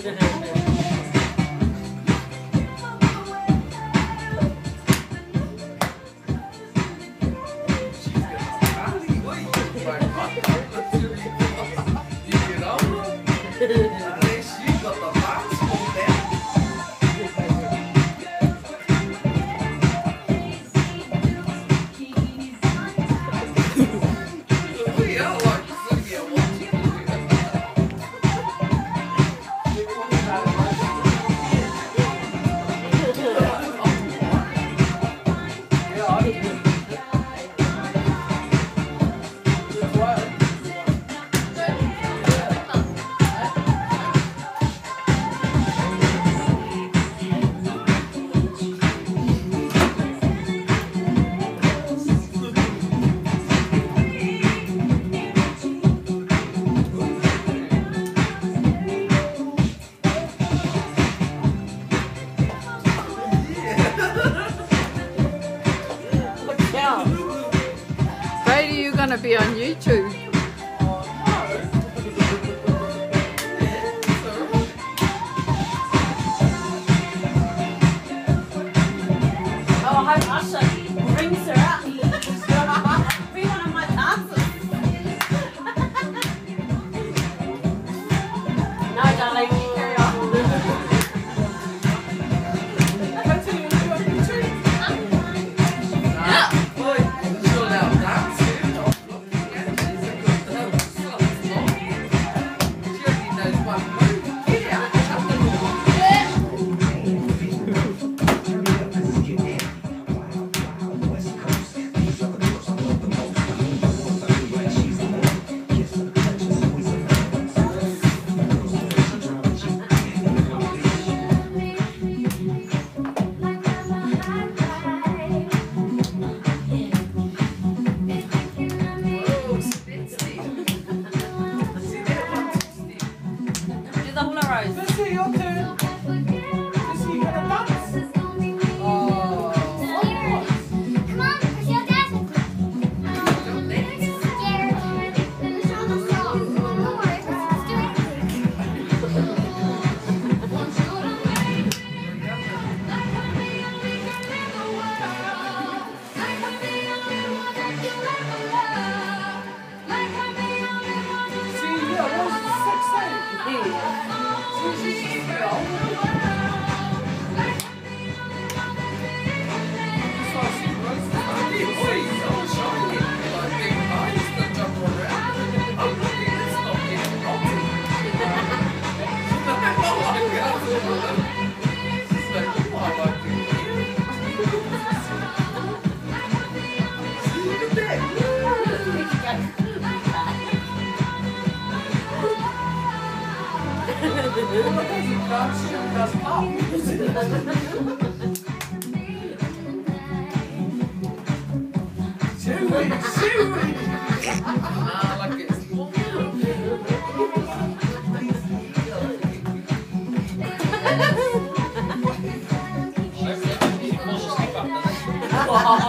certificate you're gonna be on YouTube. primeiro pra que Oh.